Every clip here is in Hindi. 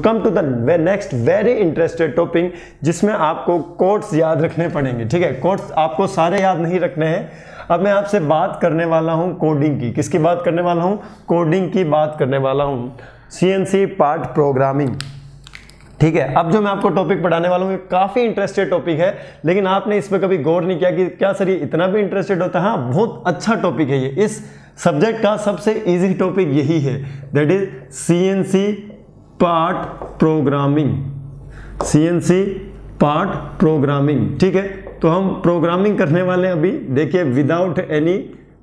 Come to the next very interested topic जिसमें आपको कोड्स याद रखने पड़ेंगे, ठीक है? कोड्स आपको सारे याद नहीं रखने हैं। अब मैं आपसे बात करने वाला हूँ कोडिंग की। किसकी बात करने वाला हूँ? कोडिंग की बात करने वाला हूँ। सीएनसी पार्ट प्रोग्रामिंग ठीक है? अब जो मैं आपको टॉपिक पढ़ाने वाला हूँ काफ़ी इंटरेस्टेड टॉपिक है, लेकिन आपने इस पर कभी गौर नहीं किया कि क्या सर ये इतना भी इंटरेस्टेड होता है? हाँ बहुत अच्छा टॉपिक है ये। इस सब्जेक्ट का सबसे इजी टॉपिक यही है। That is CNC part programming. CNC part programming, ठीक है? तो हम प्रोग्रामिंग करने वाले हैं अभी, देखिए विदाउट एनी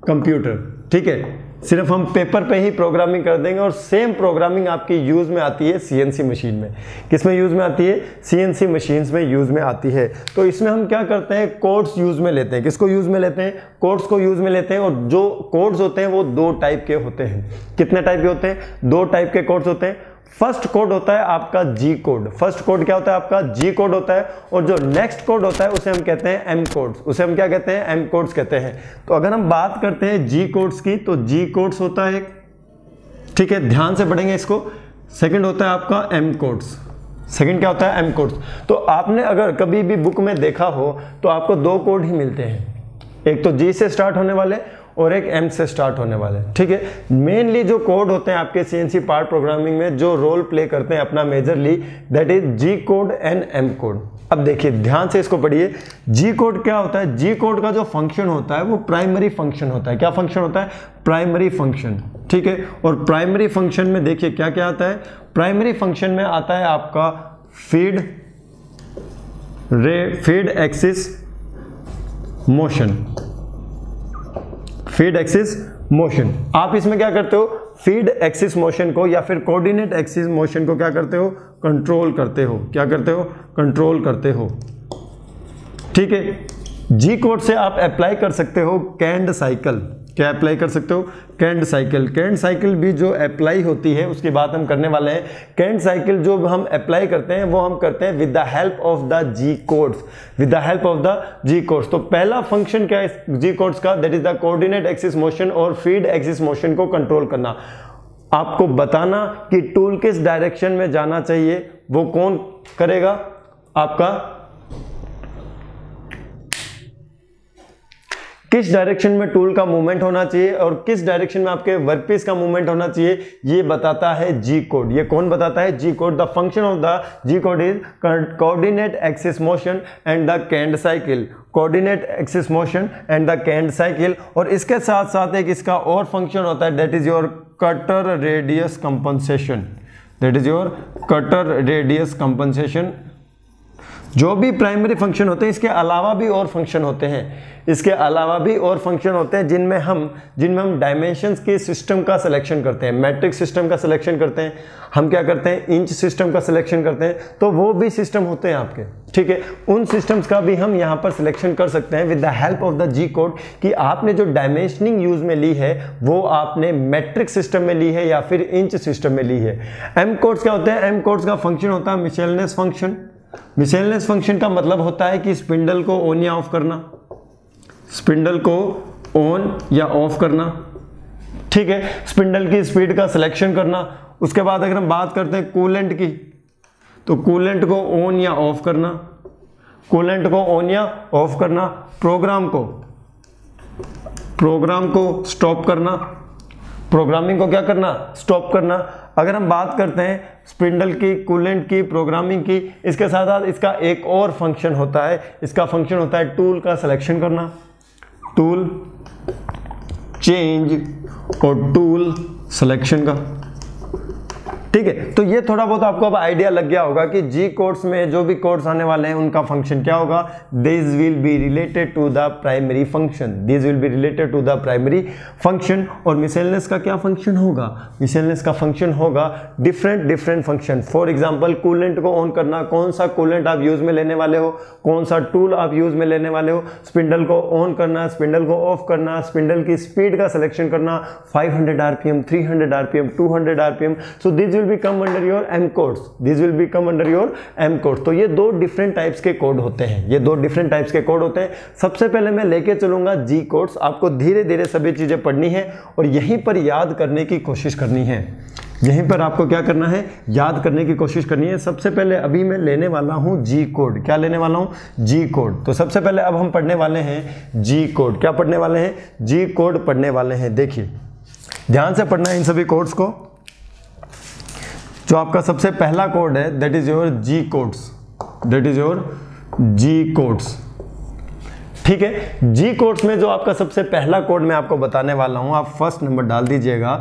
कंप्यूटर ठीक है? सिर्फ़ हम पेपर पे ही प्रोग्रामिंग कर देंगे और सेम प्रोग्रामिंग आपकी यूज़ में आती है सीएनसी मशीन में किसमें। यूज़ में आती है? सीएनसी मशीन्स में यूज़ में आती है। तो इसमें हम क्या करते हैं? कोड्स यूज़ में लेते हैं। किसको यूज़ में लेते हैं? कोड्स को यूज़ में लेते हैं और जो कोड्स होते हैं वो दो टाइप के होते हैं। कितने टाइप के होते हैं? दो टाइप के कोड्स होते हैं। फ़र्स्ट कोड होता है आपका जी कोड। फ़र्स्ट कोड क्या होता है आपका? जी कोड होता है और जो नेक्स्ट कोड होता है उसे हम कहते हैं एम कोड्स उसे हम क्या कहते हैं? एम कोड्स कहते हैं। तो अगर हम बात करते हैं जी कोड्स की तो जी कोड्स होता है, ठीक है, ध्यान से पढ़ेंगे इसको। सेकंड होता है आपका एम कोड्स सेकंड क्या होता है? एम कोड्स तो आपने अगर कभी भी बुक में देखा हो तो आपको दो कोड ही मिलते हैं। एक तो जी से स्टार्ट होने वाले और एक एम से स्टार्ट होने वाले ठीक है? मेनली जो कोड होते हैं आपके सीएनसी पार्ट प्रोग्रामिंग में, जो रोल प्ले करते हैं अपना majorly that is G code and M code अब देखिए, ध्यान से इसको पढ़िए। जी कोड क्या होता है? जी कोड का जो फ़ंक्शन होता है, वो प्राइमरी फ़ंक्शन होता है। क्या फ़ंक्शन होता है? प्राइमरी फ़ंक्शन ठीक है? और प्राइमरी फ़ंक्शन में देखिए क्या क्या आता है? प्राइमरी फ़ंक्शन में आता है आपका feed rate feed axis motion feed axis motion. आप इसमें क्या करते हो? फ़ीड एक्सिस मोशन को या फिर कोऑर्डिनेट एक्सिस मोशन को क्या करते हो? कंट्रोल करते हो। क्या करते हो? कंट्रोल करते हो। ठीक है? जी कोड से आप अप्लाई कर सकते हो कैंड साइकिल। क्या अप्लाई कर सकते हो? कैंड साइकिल कैंड साइकिल भी जो अप्लाई होती है, उसकी बात हम करने वाले हैं। कैंड साइकिल जो हम अप्लाई करते हैं, वो हम करते हैं with the help of the G codes with the help of the G codes तो पहला फ़ंक्शन क्या है जी कोड्स का? That is the coordinate axis motion और फ़ीड एक्सिस मोशन को कंट्रोल करना। आपको बताना कि टूल किस डायरेक्शन में जाना चाहिए, वो कौन करेगा? आपका किस डायरेक्शन में टूल का मूवमेंट होना चाहिए और किस डायरेक्शन में आपके वर्कपीस का मूवमेंट होना चाहिए, ये बताता है जी कोड ये कौन बताता है? G code the function of the G code is coordinate axis motion and the canned cycle coordinate axis motion and the canned cycle और इसके साथ साथ एक इसका और फ़ंक्शन होता है that is your cutter radius compensation that is your cutter radius compensation जो भी प्राइमरी फ़ंक्शन होते हैं, इसके अलावा भी और फ़ंक्शन होते हैं। इसके अलावा भी और फ़ंक्शन होते हैं, जिनमें हम जिनमें हम डायमेंशंस के सिस्टम का सिलेक्शन करते हैं। मैट्रिक सिस्टम का सिलेक्शन करते हैं। हम क्या करते हैं? इंच सिस्टम का सिलेक्शन करते हैं। तो वो भी सिस्टम होते हैं आपके। ठीक है? उन सिस्टम्स का भी हम यहाँ पर सिलेक्शन कर सकते हैं with the help of the G code कि आपने जो डायमेंशनिंग यूज़ में ली है, वो आपने मैट्रिक सिस्टम में ली है या फिर इंच सिस्टम में ली है। एम कोड्स क्या होते हैं? एम कोड्स का फ़ंक्शन होता है मिशेलनेस फ़ंक्शन मिसेलनेस फ़ंक्शन का मतलब होता है कि स्पिंडल को ऑन या ऑफ़ करना। स्पिंडल को ऑन या ऑफ़ करना। ठीक है? स्पिंडल की स्पीड का सिलेक्शन करना। उसके बाद अगर हम बात करते हैं कूलेंट की तो कूलेंट को ऑन या ऑफ़ करना। कूलेंट को ऑन या ऑफ़ करना। प्रोग्राम को प्रोग्राम को स्टॉप करना। प्रोग्रामिंग को क्या करना? स्टॉप करना। अगर हम बात करते हैं स्पिंडल की कूलेंट की प्रोग्रामिंग की, इसके साथ साथ इसका एक और फ़ंक्शन होता है। इसका फ़ंक्शन होता है टूल का सिलेक्शन करना। टूल चेंज और टूल सिलेक्शन का। ठीक है तो ये थोड़ा बहुत आपको अब आइडिया लग गया होगा कि जी कोर्स में जो भी कोर्स आने वाले हैं, उनका फ़ंक्शन क्या होगा? This will be related to the primary function this will be related to the primary function और मिसेलनेस का क्या फ़ंक्शन होगा? मिसेलनेस का फ़ंक्शन होगा different different function for example coolant को ऑन करना, कौन सा कूलेंट आप यूज़ में लेने वाले हो? कौन सा टूल आप यूज़ में लेने वाले हो? स्पिंडल को ऑन करना स्पिंडल को ऑफ़ करना स्पिंडल की स्पीड का सिलेक्शन करना 500 RPM 300 RPM 200 RPM so this will be come under your M codes this will be come under your M codes तो ये दो डिफरेंट टाइप्स के कोड होते हैं। ये दो डिफरेंट टाइप्स के कोड होते हैं। सबसे पहले मैं लेके चलूँगा जी कोड्स आपको धीरे धीरे सभी चीज़ें पढ़नी है और यहीं पर याद करने की कोशिश करनी है। यहीं पर आपको क्या करना है? याद करने की कोशिश करनी है। सबसे पहले अभी मैं लेने वाला हूँ जी कोड क्या लेने वाला हूँ? जी कोड तो सबसे पहले अब हम पढ़ने वाले हैं जी कोड क्या पढ़ने वाले हैं? जी कोड पढ़ने वाले हैं। देखिए, ध्यान से पढ़ना है इन सभी कोड्स को। जो आपका सबसे पहला कोड है that is your G codes that is your G codes ठीक है? जी कोड्स में जो आपका सबसे पहला कोड मैं आपको बताने वाला हूँ, आप फ़र्स्ट नंबर डाल दीजिएगा।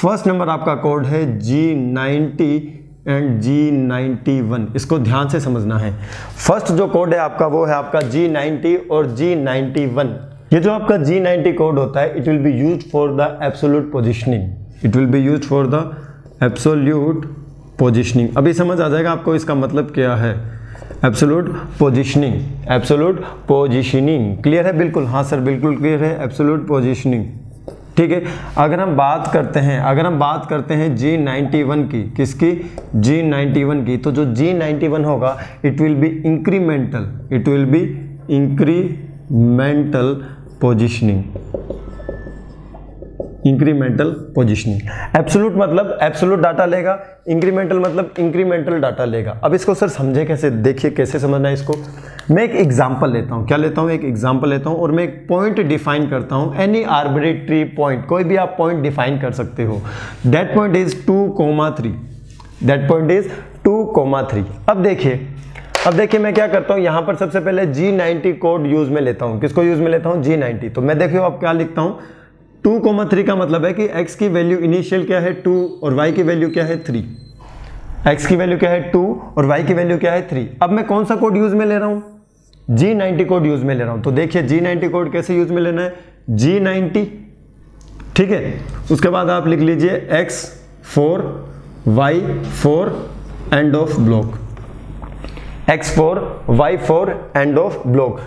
फ़र्स्ट नंबर आपका कोड है G ninety and G ninety one इसको ध्यान से समझना है। फ़र्स्ट जो कोड है आपका, वो है आपका जी नाइन्टी और जी नाइन्टी वन ये जो आपका जी नाइन्टी कोड होता है it will be use for the absolute positioning it will be use for the absolute positioning अभी समझ आ जाएगा आपको इसका मतलब क्या है। Absolute positioning absolute positioning clear है? बिल्कुल। हाँ सर बिल्कुल क्लियर है। एब्सोलूट पोजिशनिंग ठीक है? अगर हम बात करते हैं, अगर हम बात करते हैं जी नाइन्टी वन की, किसकी? जी नाइन्टी वन की। तो जो जी नाइन्टी वन होगा it will be incremental it will be incremental positioning incremental positioning absolute मतलब एब्सोलूट डाटा लेगा इंक्रीमेंटल मतलब इंक्रीमेंटल डाटा लेगा। अब इसको सर समझे कैसे, देखिए कैसे समझना है इसको। मैं एक एग्ज़ाम्पल लेता हूँ। क्या लेता हूँ? एक एग्ज़ाम्पल लेता हूँ और मैं एक पॉइंट डिफाइन करता हूँ। एनी आर्बिट्री पॉइंट कोई भी आप पॉइंट डिफाइन कर सकते हो। That point is two comma three that point is two comma three अब देखिए अब देखिए मैं क्या करता हूँ? यहाँ पर सबसे पहले जी नाइनटी कोड यूज़ में लेता हूँ। किसको यूज़ में लेता हूँ? जी नाइनटी तो मैं देखियो अब क्या लिखता हूँ? टू कोमा थ्री का मतलब है कि x की वैल्यू इनिशियल क्या है टू और y की वैल्यू क्या है थ्री। x की वैल्यू क्या है टू और y की वैल्यू क्या है थ्री। अब मैं कौन सा कोड यूज़ में ले रहा हूँ? जी कोड यूज़ में ले रहा हूँ। तो देखिए जी नाइनटी कोड कैसे यूज़ में लेना है? G ninety. ठीक है? उसके बाद आप लिख लीजिए x four Y four end of block x four Y four end of block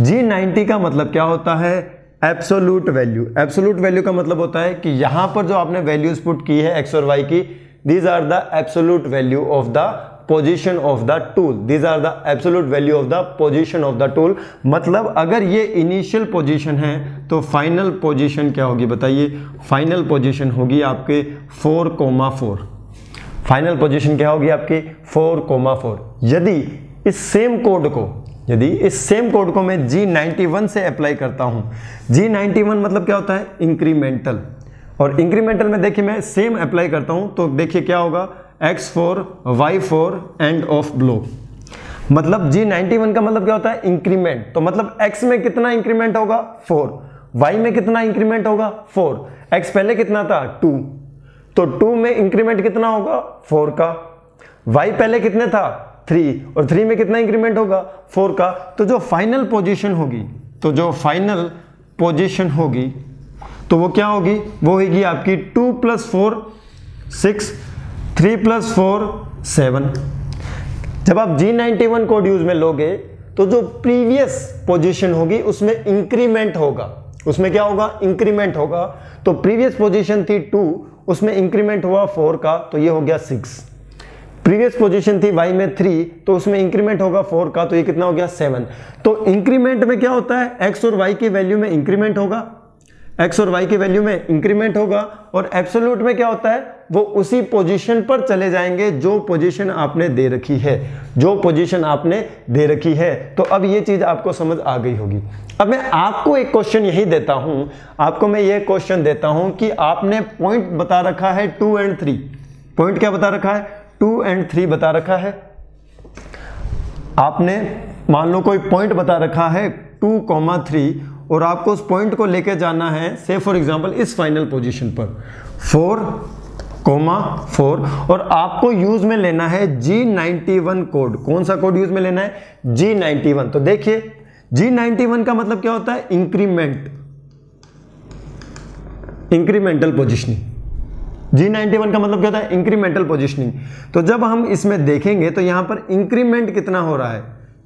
G ninety का मतलब क्या होता है? एब्सोल्यूट वैल्यू एब्सोल्यूट वैल्यू का मतलब होता है कि यहाँ पर जो आपने वैल्यूज़ पुट की है एक्स और वाई की these are the absolute value of the position of the tool these are the absolute value of the position of the tool मतलब अगर ये इनिशियल पोजीशन है तो फाइनल पोजीशन क्या होगी बताइए? फाइनल पोजीशन होगी आपके four comma four final position क्या होगी आपकी? फोर कोमा फोर यदि इस सेम कोड को यदि इस सेम कोड को मैं G91 से अप्लाई करता हूँ G91 मतलब क्या होता है? इंक्रीमेंटल और इंक्रीमेंटल में देखिए मैं सेम अप्लाई करता हूँ तो देखिए क्या होगा? X4 Y4 end of blow मतलब G91 का मतलब क्या होता है? इंक्रीमेंट तो मतलब X में कितना इंक्रीमेंट होगा? 4 Y में कितना इंक्रीमेंट होगा? 4 X पहले कितना था? 2 तो 2 में इंक्रीमेंट कितना होगा? 4 का. Y पहले कितने था? थ्री और थ्री में कितना इंक्रीमेंट होगा? फोर का। तो जो फाइनल पोजीशन होगी तो जो फाइनल पोजीशन होगी तो वो क्या होगी? वो होगी आपकी two plus four six three plus four seven जब आप G ninety one code use में लोगे तो जो प्रीवियस पोजीशन होगी, उसमें इंक्रीमेंट होगा। उसमें क्या होगा? इंक्रीमेंट होगा। तो प्रीवियस पोजीशन थी टू उसमें इंक्रीमेंट हुआ फोर का तो ये हो गया सिक्स प्रीवियस पोजीशन थी वाई में थ्री तो उसमें इंक्रीमेंट होगा फोर का तो ये कितना हो गया सेवन तो इंक्रीमेंट में क्या होता है? एक्स और वाई की वैल्यू में इंक्रीमेंट होगा। एक्स और वाई की वैल्यू में इंक्रीमेंट होगा और एब्सोल्यूट में क्या होता है? वो उसी पोजीशन पर चले जाएँगे जो पोजीशन आपने दे रखी है। जो पोजीशन आपने दे रखी है। तो अब ये चीज़ आपको समझ आ गई होगी। अब मैं आपको एक क्वेश्चन यही देता हूँ। आपको मैं ये क्वेश्चन देता हूँ कि आपने पॉइंट बता रखा है टू एंड थ्री पॉइंट क्या बता रखा है? टू एंड थ्री बता रखा है। आपने मान लो कोई पॉइंट बता रखा है, टू कॉमा थ्री और आपको उस पॉइंट को लेके जाना है से फॉर एग्जांपल इस फाइनल पोजीशन पर। फोर कोमा फोर और आपको यूज़ में लेना है जी नाइनटी वन कोड कौन सा कोड यूज़ में लेना है? जी नाइनटी वन तो देखिए जी नाइनटी वन का मतलब क्या होता है? Increment incremental positioning G ninety one का मतलब क्या होता है? इंक्रीमेंटल पोजिशनिंग तो जब हम इसमें देखेंगे तो यहाँ पर इंक्रीमेंट कितना हो रहा है?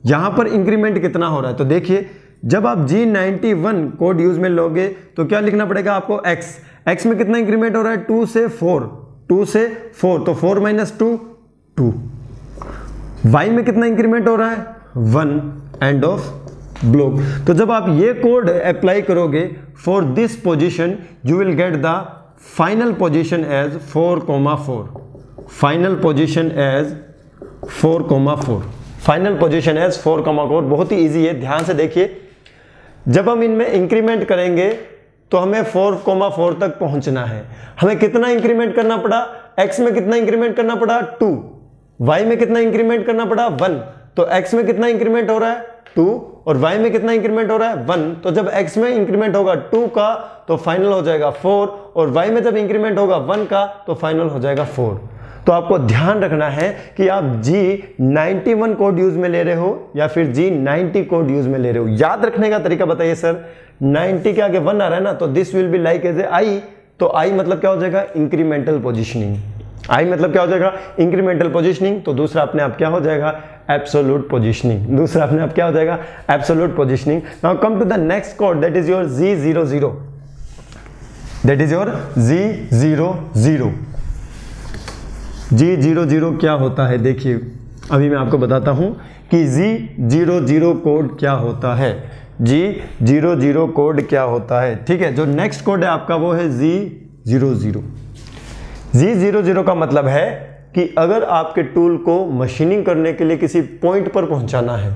यहाँ पर इंक्रीमेंट कितना हो रहा है? तो देखिए, जब आप G ninety one code use में लोगे तो क्या लिखना पड़ेगा आपको? एक्स एक्स में कितना इंक्रीमेंट हो रहा है? टू से फोर टू से फोर तो four minus two two Y में कितना इंक्रीमेंट हो रहा है? वन एंड ऑफ़ ब्लॉक तो जब आप ये कोड अप्लाई करोगे for this position you will get the final position as four comma four final position as four comma four final position as four comma four बहुत ही ईजी है, ध्यान से देखिए। जब हम इनमें इंक्रीमेंट करेंगे तो हमें फोर कोमा फोर तक पहुँचना है। हमें कितना इंक्रीमेंट करना पड़ा? एक्स में कितना इंक्रीमेंट करना पड़ा? टू वाई में कितना इंक्रीमेंट करना पड़ा? वन तो एक्स में कितना इंक्रीमेंट हो रहा है? टू और y में कितना इंक्रीमेंट हो रहा है? वन तो जब x में इंक्रीमेंट होगा टू का तो फाइनल हो जाएगा फोर और y में जब इंक्रीमेंट होगा वन का तो फाइनल हो जाएगा फोर तो आपको ध्यान रखना है कि आप G 91 कोड यूज़ में ले रहे हो या फिर G 90 कोड यूज़ में ले रहे हो। याद रखने का तरीका बताइए सर 90 के आगे वन आ रहा है ना तो this will be like as a I तो आई मतलब क्या हो जाएगा? इंक्रीमेंटल पोजिशनिंग आई मतलब क्या हो जाएगा? इंक्रीमेंटल पोजिशनिंग तो दूसरा अपने आप क्या हो जाएगा? एब्सोल्यूट पोजिशनिंग दूसरा अपने आप क्या हो जाएगा? Absolute positioning now come to the next code that is your G zero zero that is your G zero zero G zero zero क्या होता है? देखिए, अभी मैं आपको बताता हूँ कि जी ज़ीरो ज़ीरो कोड क्या होता है? जी ज़ीरो ज़ीरो कोड क्या होता है? ठीक है, जो नेक्स्ट कोड है आपका वो है G zero zero G zero zero का मतलब है कि अगर आपके टूल को मशीनिंग करने के लिए किसी पॉइंट पर पहुंचाना है,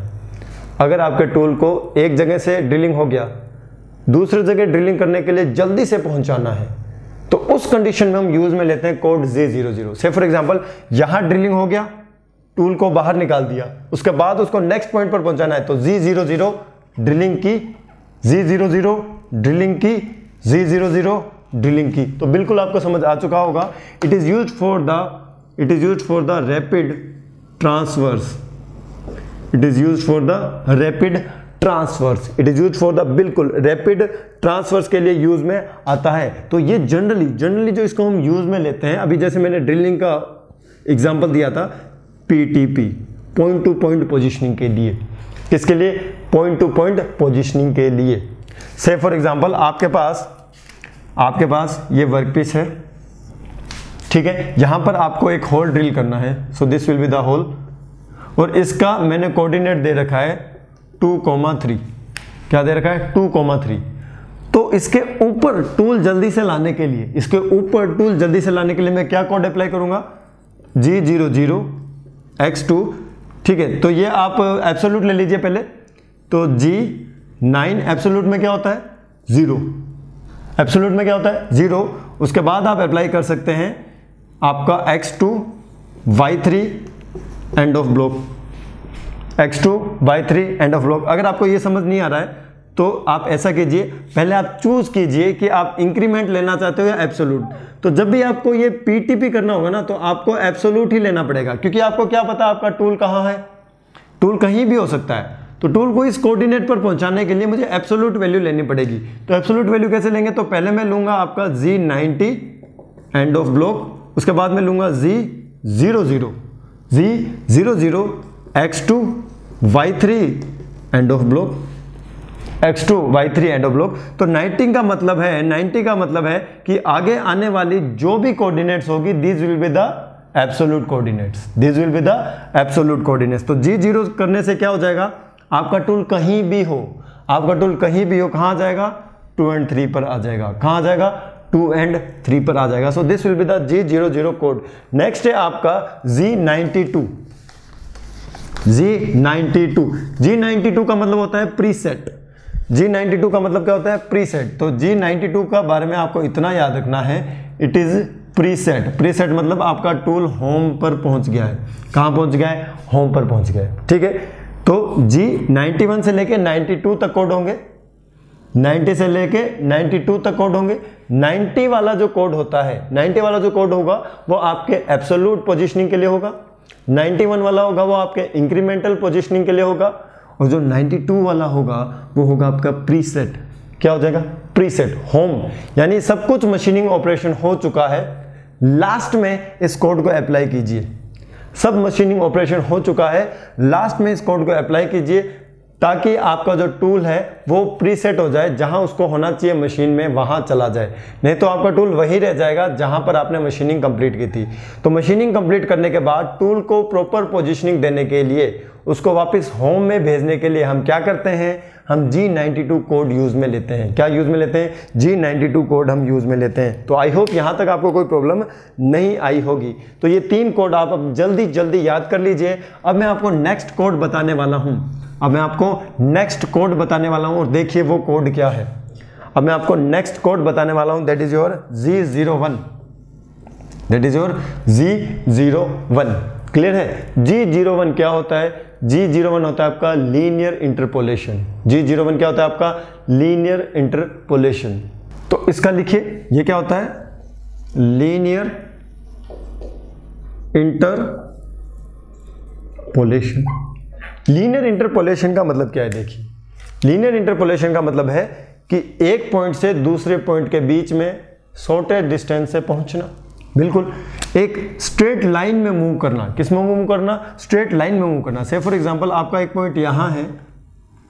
अगर आपके टूल को एक जगह से ड्रिलिंग हो गया, दूसरी जगह ड्रिलिंग करने के लिए जल्दी से पहुंचाना है तो उस कंडीशन में हम यूज़ में लेते हैं कोड जे ज़ीरो ज़ीरो से फॉर एग्ज़ाम्पल यहाँ ड्रिलिंग हो गया, टूल को बाहर निकाल दिया, उसके बाद उसको नेक्स्ट पॉइंट पर पहुंचाना है तो जी ज़ीरो ज़ीरो ड्रिलिंग की जी ज़ीरो ज़ीरो ड्रिलिंग की जी ज़ीरो ज़ीरो ड्रिलिंग की। तो बिल्कुल आपको समझ आ चुका होगा it is use for the it is used for the rapid transfers it is used for the rapid transfers it is use for the बिल्कुल रैपिड ट्रांसफर्स के लिए यूज़ में आता है। तो ये जनरली जनरली जो इसको हम यूज़ में लेते हैं, अभी जैसे मैंने ड्रिलिंग का एग्ज़ाम्पल दिया था PTP point to point positioning के लिए। किसके लिए? पॉइंट टू पॉइंट पोजिशनिंग के लिए। से फॉर एग्ज़ाम्पल आपके पास आपके पास ये वर्क पीस है। ठीक है? यहाँ पर आपको एक होल ड्रिल करना है। So this will be the hole और इसका मैंने कोऑर्डिनेट दे रखा है टू कोमा थ्री क्या दे रखा है? टू कोमा थ्री तो इसके ऊपर टूल जल्दी से लाने के लिए, इसके ऊपर टूल जल्दी से लाने के लिए मैं क्या कोड अप्लाई करूँगा? G zero zero X two ठीक है? तो ये आप एब्सोल्यूट ले लीजिए पहले। तो जी नाइन एब्सोल्यूट में क्या होता है? ज़ीरो एब्सोल्यूट में क्या होता है? ज़ीरो उसके बाद आप अप्लाई कर सकते हैं आपका x2 y3 end of block x2 y3 end of block अगर आपको ये समझ नहीं आ रहा है तो आप ऐसा कीजिए, पहले आप चूज़ कीजिए कि आप इंक्रीमेंट लेना चाहते हो या एब्सोल्यूट तो जब भी आपको ये पीटीपी करना होगा ना तो आपको एब्सोल्यूट ही लेना पड़ेगा, क्योंकि आपको क्या पता आपका टूल कहाँ है? टूल कहीं भी हो सकता है। तो टूल को इस कोऑर्डिनेट पर पहुँचाने के लिए मुझे एब्सोल्यूट वैल्यू लेनी पड़ेगी। तो एब्सोल्यूट वैल्यू कैसे लेंगे? तो पहले मैं लूँगा आपका G ninety end of block उसके बाद में लूँगा G zero zero. G zero zero X two Y three end of block X two Y three end of block तो 90 का मतलब है 90 का मतलब है कि आगे आने वाली जो भी कोऑर्डिनेट्स होगी this will be the absolute coordinates this will be the absolute coordinates तो जी ज़ीरो करने से क्या हो जाएगा? आपका टूल कहीं भी हो, आपका टूल कहीं भी हो, कहाँ जाएगा? टू एंड थ्री पर आ जाएगा। कहाँ जाएगा? टू एंड थ्री पर आ जाएगा। So this will be the G zero zero code next है आपका G ninety two. G ninety two. G ninety two का मतलब होता है प्रीसेट जी नाइनटी टू का मतलब क्या होता है? प्रीसेट तो जी नाइनटी टू का बारे में आपको इतना याद रखना है। इट इज़ प्रीसेट प्रीसेट मतलब आपका टूल होम पर पहुँच गया है। कहाँ पहुँच गया है? होम पर पहुँच गया है। ठीक है? तो जी 91 से लेके 92 तक कोड होंगे। 90 से लेके 92 तक कोड होंगे। 90 वाला जो कोड होता है 90 वाला जो कोड होगा, वो आपके एब्सोल्यूट पोजीशनिंग के लिए होगा। 91 वाला होगा, वो आपके इंक्रीमेंटल पोजीशनिंग के लिए होगा। और जो 92 वाला होगा, वो होगा आपका प्रीसेट क्या हो जाएगा? प्रीसेट होम यानी सब कुछ मशीनिंग ऑपरेशन हो चुका है। लास्ट में इस कोड को अप्लाई कीजिए। सब मशीनिंग ऑपरेशन हो चुका है। लास्ट में इस कोड को अप्लाई कीजिए। ताकि आपका जो टूल है, वो प्रीसेट हो जाए, जहाँ उसको होना चाहिए मशीन में, वहाँ चला जाए। नहीं तो आपका टूल वही रह जाएगा, जहाँ पर आपने मशीनिंग कंप्लीट की थी। तो मशीनिंग कंप्लीट करने के बाद टूल को प्रॉपर पोजिशनिंग देने के लिए, उसको वापस होम में भेजने के लिए हम क्या करते हैं? हम G92 कोड यूज़ में लेते हैं। क्या यूज़ में लेते हैं? G92 कोड हम यूज़ में लेते हैं। तो आई होप यहाँ तक आपको कोई प्रॉब्लम नहीं आई होगी। तो ये तीन कोड आप अब जल्दी जल्दी याद कर लीजिए। अब मैं आपको नेक्स्ट कोड बताने वाला हूँ। अब मैं आपको नेक्स्ट कोड बताने वाला हूँ और देखिए वो कोड क्या है। अब मैं आपको नेक्स्ट कोड बताने वाला हूँ that is your G zero one that is your G zero one clear है? जी ज़ीरो वन क्या होता है? जी ज़ीरो वन होता है आपका linear interpolation G zero one क्या होता है आपका? लीनियर इंटरपोलेशन तो इसका लिखिए, ये क्या होता है? लीनियर इंटरपोलेशन लीनियर इंटरपोलेशन का मतलब क्या है? देखिए लीनियर इंटरपोलेशन का मतलब है कि एक पॉइंट से दूसरे पॉइंट के बीच में शॉर्टेज डिस्टेंस से पहुँचना। बिल्कुल। एक स्ट्रेट लाइन में मूव करना। किसमें मूव करना? स्ट्रेट लाइन में मूव करना। से फॉर एग्जांपल आपका एक पॉइंट यहाँ है,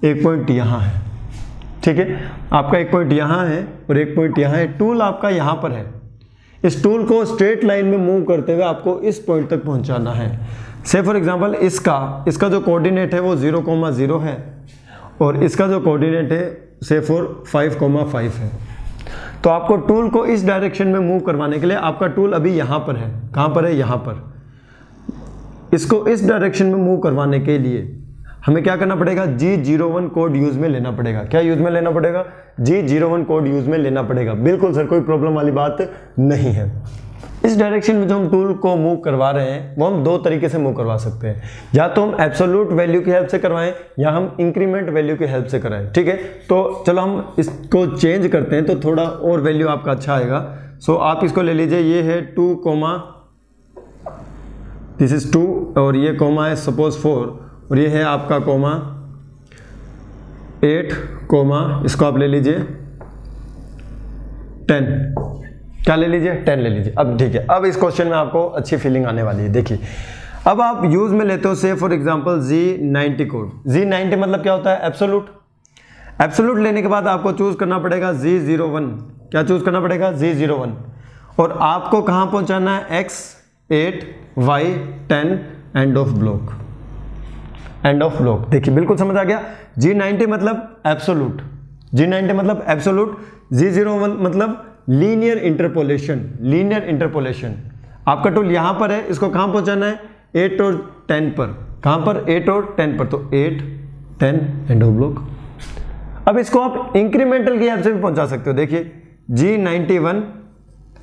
एक पॉइंट यहाँ है। ठीक है? आपका एक पॉइंट यहाँ है और एक पॉइंट यहाँ है। टूल आपका यहाँ पर है। इस टूल को स्ट्रेट लाइन में मूव करते हुए आपको इस पॉइंट तक पहुंचाना है। से फॉर एग्जांपल इसका इसका जो कोऑर्डिनेट है वो ज़ीरो कोमा ज़ीरो है और इसका जो कोऑर्डिनेट है से फोर फाइव कोमा फाइव है तो आपको टूल को इस डायरेक्शन में मूव करवाने के लिए आपका टूल अभी यहाँ पर है कहाँ पर है यहाँ पर इसको इस डायरेक्शन में मूव करवाने के लिए हमें क्या करना पड़ेगा G zero one code use में लेना पड़ेगा क्या यूज़ में लेना पड़ेगा G zero one code use में लेना पड़ेगा बिल्कुल सर कोई प्रॉब्लम वाली बात नहीं है इस डायरेक्शन में जो हम टूल को मूव करवा रहे हैं वो हम दो तरीके से मूव करवा सकते हैं। या तो हम एब्सोल्यूट वैल्यू की हेल्प से करवाएँ या हम इंक्रीमेंट वैल्यू की हेल्प से कराएँ ठीक है? तो चलो हम इसको चेंज करते हैं तो थोड़ा और वैल्यू आपका अच्छा आएगा। सो so, आप इसको ले लीजिए ये है two comma this is two और ये कोमा है सपोज़ फोर और ये है आपका कोमा एट कोमा इसको आप ले लीजिए टेन क्या ले लीजिए? टेन ले लीजिए। अब ठीक है, अब इस क्वेश्चन में आपको अच्छी फीलिंग आने वाली है। देखिए, अब आप यूज़ में लेते हो से for example G ninety code G ninety मतलब क्या होता है? एब्सोलूट एब्सोलूट लेने के बाद आपको चूज़ करना पड़ेगा जी ज़ीरो वन क्या चूज़ करना पड़ेगा? जी ज़ीरो वन और आपको कहाँ पहुंचाना है? X eight Y ten end of block end of block देखिए, बिल्कुल समझ आ गया। जी नाइनटी मतलब एब्सोलूट जी नाइनटी मतलब एब्सोलूट जी ज़ीरो वन मतलब लीनियर इंटरपोलेशन लीनियर इंटरपोलेशन आपका टूल यहाँ पर है, इसको कहाँ पहुंचाना है? एट और टेन पर। कहाँ पर? एट और टेन पर। तो एट टेन एंड ब्लॉक अब इसको आप इंक्रीमेंटल की हेल्प से भी पहुँचा सकते हो। देखिए G ninety one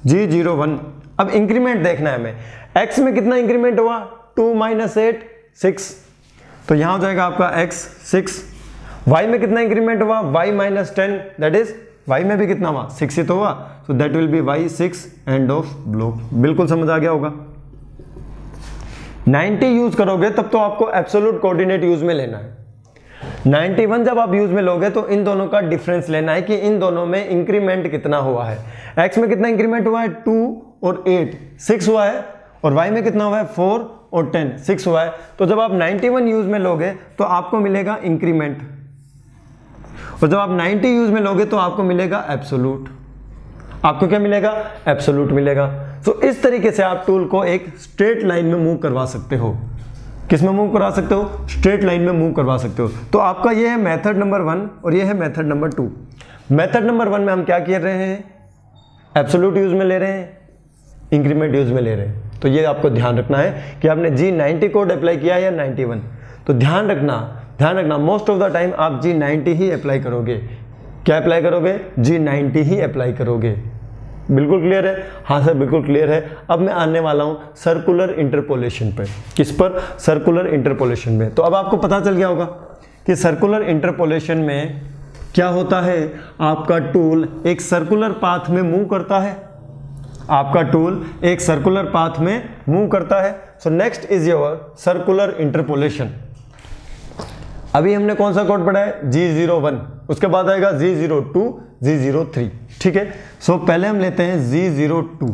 G zero one अब इंक्रीमेंट देखना है हमें। एक्स में कितना इंक्रीमेंट हुआ? टू माइनस एट सिक्स तो यहाँ हो जाएगा आपका एक्स सिक्स वाई में कितना इंक्रीमेंट हुआ? Y minus ten that is Y में भी कितना हुआ? सिक्स ही तो हुआ। So that will be Y six end of block बिल्कुल समझ आ गया होगा। 90 यूज़ करोगे, तब तो आपको एब्सोलूट कोऑर्डिनेट यूज़ में लेना है। 91 जब आप यूज़ में लोगे तो इन दोनों का डिफरेंस लेना है कि इन दोनों में इंक्रीमेंट कितना हुआ है। X में कितना इंक्रीमेंट हुआ है? टू और 8 6 हुआ है और y में कितना हुआ है? फोर और 10 6 हुआ है। तो जब आप 91 यूज़ में लोगे तो आपको मिलेगा इंक्रीमेंट और जब आप 90 यूज़ में लोगे तो आपको मिलेगा एब्सोलूट आपको क्या मिलेगा? एब्सोलूट मिलेगा। तो इस तरीके से आप टूल को एक स्ट्रेट लाइन में मूव करवा सकते हो। किसमें मूव करवा सकते हो? स्ट्रेट लाइन में मूव करवा सकते हो। तो आपका ये है मेथड नंबर वन और ये है method number two method number one में हम क्या कर रहे हैं? एब्सोलूट यूज़ में ले रहे हैं इंक्रीमेंट यूज़ में ले रहे हैं। तो ये आपको ध्यान रखना है कि आपने जी नाइनटी कोड अप्लाई किया या नाइन्टी वन। तो ध्यान रखना ध्यान रखना मोस्ट ऑफ़ द टाइम आप जी नाइन्टी ही अप्लाई करोगे। क्या अप्लाई करोगे? जी नाइन्टी ही अप्लाई करोगे। बिल्कुल क्लियर है? हाँ सर बिल्कुल क्लियर है। अब मैं आने वाला हूँ सर्कुलर इंटरपोलेशन पे। किस पर? सर्कुलर इंटरपोलेशन में। तो अब आपको पता चल गया होगा कि सर्कुलर इंटरपोलेशन में क्या होता है। आपका टूल एक सर्कुलर पाथ में मूव करता है। आपका टूल एक सर्कुलर पाथ में मूव करता है। So next is your circular interpolation अभी हमने कौन सा कोड पढ़ा है? जी ज़ीरो वन उसके बाद आएगा G zero two G zero three ठीक है? सो पहले हम लेते हैं जी ज़ीरो टू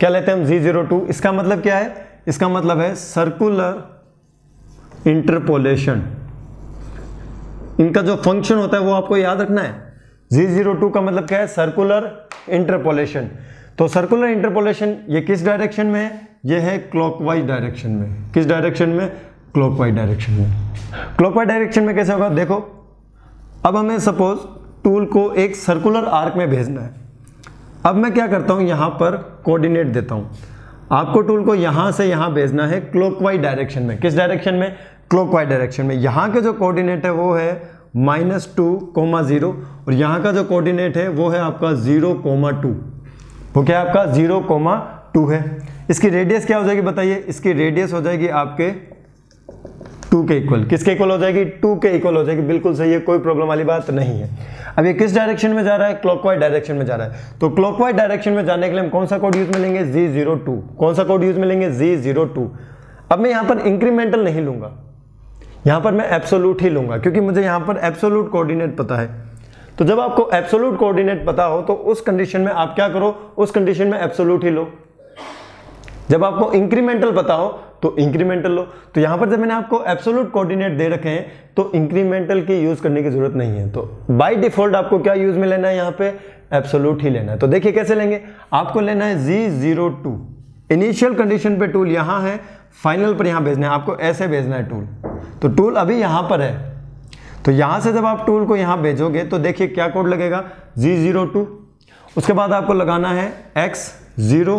क्या लेते हैं हम जी ज़ीरो टू इसका मतलब क्या है? इसका मतलब है सर्कुलर इंटरपोलेशन इनका जो फ़ंक्शन होता है, वो आपको याद रखना है। जी ज़ीरो टू का मतलब क्या है? सर्कुलर इंटरपोलेशन तो सर्कुलर इंटरपोलेशन ये किस डायरेक्शन में है? ये है क्लॉकवाइज डायरेक्शन में। किस डायरेक्शन में? क्लॉकवाइज डायरेक्शन में। क्लॉकवाइज डायरेक्शन में कैसे होगा? देखो, अब हमें सपोज़ टूल को एक सर्कुलर आर्क में भेजना है। अब मैं क्या करता हूँ? यहाँ पर कोऑर्डिनेट देता हूँ। आपको टूल को यहाँ से यहाँ भेजना है क्लॉकवाइज डायरेक्शन में। किस डायरेक्शन में? क्लॉकवाइज डायरेक्शन में। यहाँ के जो कोऑर्डिनेट है, वो है माइनस टू कोमा ज़ीरो और यहाँ का जो कोऑर्डिनेट है, वो है आपका ज़ीरो कोमा टू वो क्या आपका? ज़ीरो कोमा टू है। इसकी रेडियस क्या हो जाएगी बताइए? इसकी रेडियस हो जाएगी आपके टू के इक्वल। किसके इक्वल हो जाएगी? टू के इक्वल हो जाएगी। बिल्कुल सही है, कोई प्रॉब्लम वाली बात नहीं है। अब ये किस डायरेक्शन में जा रहा है? क्लॉकवाइज डायरेक्शन में जा रहा है। तो क्लॉकवाइज डायरेक्शन में जाने के लिए हम कौन सा कोड यूज़ में लेंगे? जी ज़ीरो टू कौन सा कोड यूज़ में लेंगे? जी ज़ीरो टू अब मैं यहाँ पर इंक्रीमेंटल नहीं लूँगा। यहाँ पर मैं एब्सोलूट ही लूँगा, क्योंकि मुझे यहाँ पर एब्सोलूट कोऑर्डिनेट पता है। तो जब आपको एब्सोलूट कोऑर्डिनेट पता हो तो उस कंडीशन में आप क्या करो? उस कंडीशन में एब्सोलूट ही लो। जब आपको इंक्रीमेंटल पता हो तो इंक्रीमेंटल लो। तो यहाँ पर जब मैंने आपको एब्सोलूट कोऑर्डिनेट दे रखे हैं तो इंक्रीमेंटल की यूज़ करने की ज़रूरत नहीं है। तो बाय डिफ़ॉल्ट आपको क्या यूज़ में लेना है यहाँ पे? एब्सोलूट ही लेना है। तो देखिए कैसे लेंगे? आपको लेना है G zero two initial condition पे टूल यहाँ है। फाइनल पर यहाँ भेजना है। आपको ऐसे भेजना है टूल तो टूल अभी यहाँ पर है। तो यहाँ से जब आप टूल को यहाँ भेजोगे तो देखिए क्या कोड लगेगा? जी ज़ीरो टू उसके बाद आपको लगाना है X zero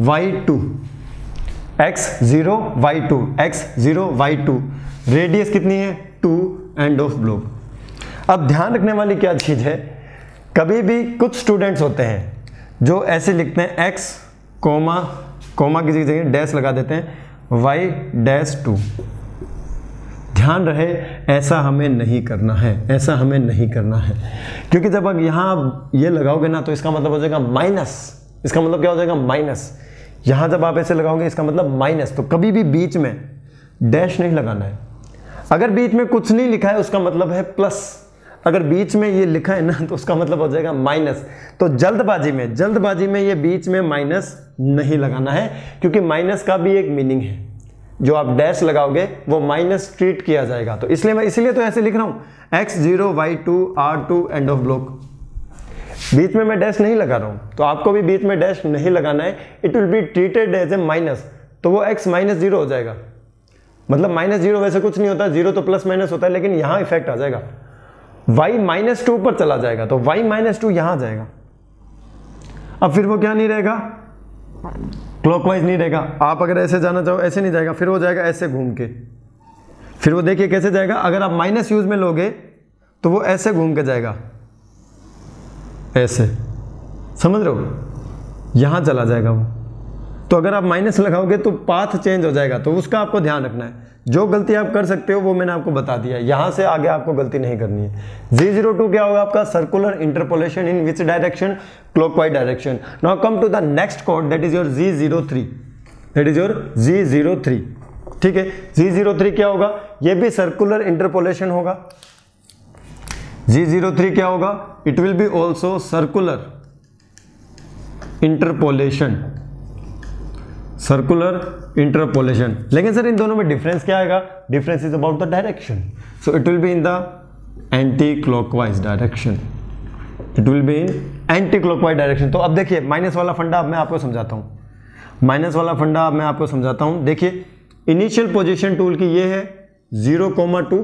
Y two X zero Y two X zero Y two radius कितनी है? टू एंड ऑफ़ ब्लॉक अब ध्यान रखने वाली क्या चीज़ है? कभी भी कुछ स्टूडेंट्स होते हैं जो ऐसे लिखते हैं एक्स कोमा कोमा किसी जगह डैश लगा देते हैं वाई डैश टू ध्यान रहे, ऐसा हमें नहीं करना है, ऐसा हमें नहीं करना है। क्योंकि जब आप यहाँ ये लगाओगे ना तो इसका मतलब हो जाएगा माइनस इसका मतलब क्या हो जाएगा? माइनस यहाँ जब आप ऐसे लगाओगे, इसका मतलब माइनस तो कभी भी बीच में डैश नहीं लगाना है। अगर बीच में कुछ नहीं लिखा है, उसका मतलब है प्लस अगर बीच में ये लिखा है ना तो उसका मतलब हो जाएगा माइनस तो जल्दबाजी में जल्दबाजी में ये बीच में माइनस नहीं लगाना है, क्योंकि माइनस का भी एक मीनिंग है। जो आप डैश लगाओगे, वो माइनस ट्रीट किया जाएगा। तो इसलिए मैं इसलिए तो ऐसे लिख रहा हूँ। X zero Y two R two end of block बीच में मैं डैश नहीं लगा रहा हूँ। तो आपको भी बीच में डैश नहीं लगाना है। It will be treated as a minus तो वो एक्स माइनस ज़ीरो हो जाएगा। मतलब माइनस ज़ीरो वैसे कुछ नहीं होता। ज़ीरो तो प्लस माइनस होता है, लेकिन यहाँ इफ़ेक्ट आ जाएगा। वाई माइनस टू पर चला जाएगा। तो वाई माइनस टू यहाँ जाएगा। अब फिर वो क्या नहीं रहेगा? क्लॉकवाइज नहीं रहेगा। आप अगर ऐसे जाना चाहो, ऐसे नहीं जाएगा। फिर वो जाएगा ऐसे घूम के। फिर वो देखिए कैसे जाएगा? अगर आप माइनस यूज़ में लोगे तो वो ऐसे घूम के जाएगा। ऐसे। समझ रहे हो? यहाँ चला जाएगा वो। तो अगर आप माइनस लगाओगे तो पाथ चेंज हो जाएगा तो उसका आपको ध्यान रखना है। जो गलती आप कर सकते हो, वो मैंने आपको बता दिया यहाँ से आगे आपको गलती नहीं करनी है। जी ज़ीरो टू क्या होगा आपका? Circular interpolation in which direction clockwise direction now come to the next code that is your G zero three that is your G zero three ठीक है? जी ज़ीरो थ्री क्या होगा? ये भी सर्कुलर इंटरपोलेशन होगा। जी ज़ीरो थ्री क्या होगा? It will be also circular interpolation circular interpolation लेकिन सर, इन दोनों में डिफरेंस क्या आएगा? Difference is about the direction so it will be in the anti clockwise direction it will be in anti clockwise direction तो अब देखिए माइनस वाला फंडा अब मैं आपको समझाता हूँ। माइनस वाला फंडा अब मैं आपको समझाता हूँ। देखिए इनिशियल पोजिशन टूल की ये है ज़ीरो कोमा टू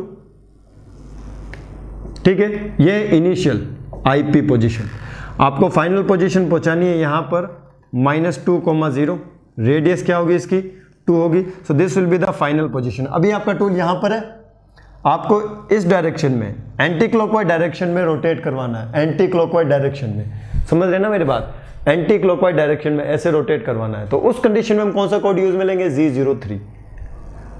ठीक है? ये इनिशियल आईपी पोजीशन आपको फाइनल पोजीशन पहुंचानी है यहाँ पर minus two comma zero radius क्या होगी इसकी? टू होगी. So this will be the final position अभी आपका टूल यहाँ पर है। आपको इस डायरेक्शन में एंटी क्लॉकवाइज डायरेक्शन में रोटेट करवाना है। एंटी क्लॉकवाइज डायरेक्शन में। समझ रहे ना मेरी बात? एंटी क्लॉकवाइज डायरेक्शन में ऐसे रोटेट करवाना है। तो उस कंडीशन में हम कौन सा कोड यूज़ में लेंगे? जी ज़ीरो थ्री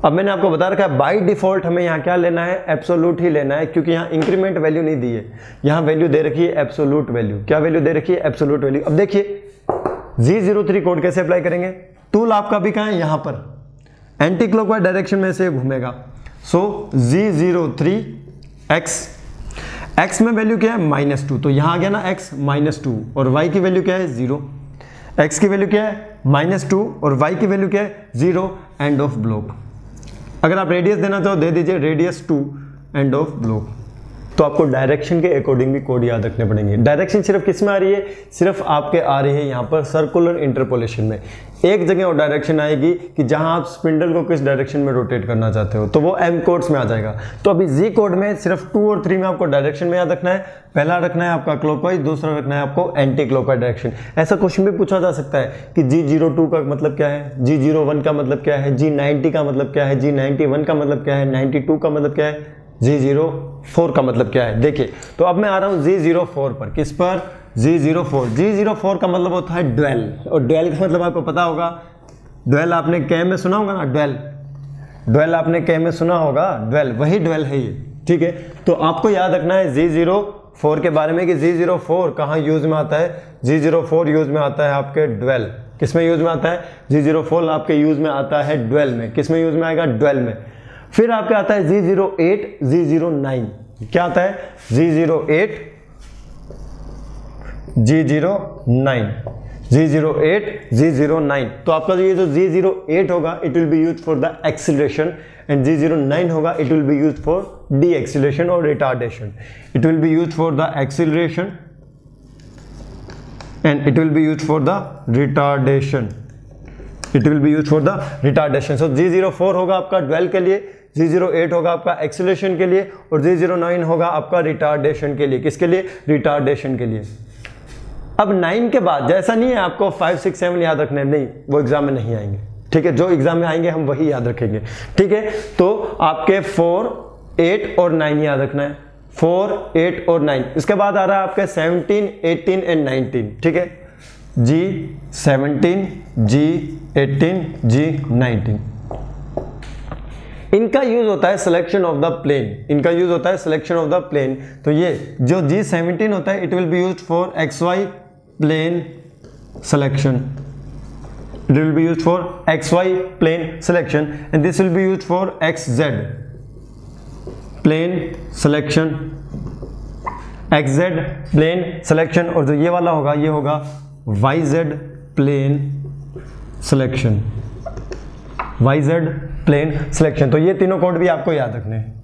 अब मैंने आपको बता रखा है बाई डिफ़ॉल्ट हमें यहाँ क्या लेना है? एब्सोलूट ही लेना है, क्योंकि यहाँ इंक्रीमेंट वैल्यू नहीं दी है। यहाँ वैल्यू दे रखी है एब्सोलूट वैल्यू क्या वैल्यू दे रखी है? एब्सोलूट वैल्यू अब देखिए जी ज़ीरो थ्री कोड कैसे अप्लाई करेंगे? टूल आपका भी कहा है? यहाँ पर। एंटी क्लॉकवाइज डायरेक्शन में से घूमेगा। So G zero three X X में वैल्यू क्या है? माइनस टू तो यहाँ आ गया ना एक्स माइनस टू और वाई की वैल्यू क्या है? ज़ीरो एक्स की वैल्यू क्या है? माइनस टू और वाई की वैल्यू क्या है? ज़ीरो एंड ऑफ़ ब्लॉक अगर आप रेडियस देना चाहो दे दीजिए radius two end of block तो आपको डायरेक्शन के अकॉर्डिंग भी कोड याद रखने पड़ेंगे। डायरेक्शन सिर्फ़ किसमें आ रही है? सिर्फ़ आपके आ रही है यहाँ पर सर्कुलर इंटरपोलेशन में। एक जगह और डायरेक्शन आएगी कि जहाँ आप स्पिंडल को किस डायरेक्शन में रोटेट करना चाहते हो तो वो एम कोड्स में आ जाएगा। तो अभी जी कोड में सिर्फ़ टू और थ्री में आपको डायरेक्शन में याद रखना है। पहला रखना है आपका क्लॉकवाइज दूसरा रखना है आपको एंटी क्लॉकवाइज डायरेक्शन ऐसा क्वेश्चन भी पूछा जा सकता है कि जी ज़ीरो टू का मतलब क्या है? जी ज़ीरो वन का मतलब क्या है? जी नाइनटी का मतलब क्या है? जी नाइनटी वन का मतलब क्या है? नाइनटी टू का मतलब क्या है? जी ज़ीरो फोर का मतलब क्या है? देखिए तो अब मैं आ रहा हूँ जी ज़ीरो फोर पर। किस पर? G zero four G zero four का मतलब होता है ड्वेल और ड्वेल का मतलब आपको पता होगा ड्वेल आपने कै में सुना होगा ना? ड्वेल ड्वेल आपने कै में सुना होगा? ड्वेल वही ड्वेल है ये। ठीक है? तो आपको याद रखना है जी ज़ीरो फोर के बारे में कि जी ज़ीरो फोर कहाँ यूज़ में आता है? जी ज़ीरो फोर यूज़ में आता है आपके ड्वेल किसमें यूज़ में आता है? जी ज़ीरो फोर आपके यूज़ में आता है ड्वेल में। किसमें यूज़ में आएगा? ड्वेल में। फिर आपके आता है G zero eight G zero nine क्या आता है? G zero eight G zero nine G zero eight G zero nine तो आपका ये जो जी ज़ीरो एट होगा it will be use for the acceleration and G zero nine होगा it will be use for deceleration और retardation it will be use for the acceleration and it will be use for the retardation it will be use for the retardation so G zero four होगा आपका ड्वेल के लिए। जी ज़ीरो एट होगा आपका एक्सिलेशन के लिए और जी ज़ीरो नाइन होगा आपका रिटार्डेशन के लिए। किसके लिए? रिटार्डेशन के लिए। अब नाइन के बाद, जैसा नहीं है आपको फाइव, सिक्स, सेवन याद रखने नहीं, वो एग्ज़ाम में नहीं आएँगे। ठीक है, जो एग्ज़ाम में आएँगे, हम वही याद रखेंगे। ठीक है तो आपके फोर, एट और नाइन याद रखना है। फोर, एट और नाइन। इसके बाद आ रहा है आपके सेवनटीन, एटीन एंड नाइनटीन। ठीक है? G, seventeen, G, eighteen, G, nineteen. इनका यूज़ होता है सिलेक्शन ऑफ़ द प्लेन इनका यूज़ होता है सिलेक्शन ऑफ़ द प्लेन तो ये, जो जी सेवनटीन होता है it will be use for X Y plane selection it will be use for X Y plane selection and this will be use for X Z plane selection X Z plane selection और जो ये वाला होगा, ये होगा Y Z plane selection Y Z plane selection. तो ये तीनों कोड भी आपको याद रखने हैं।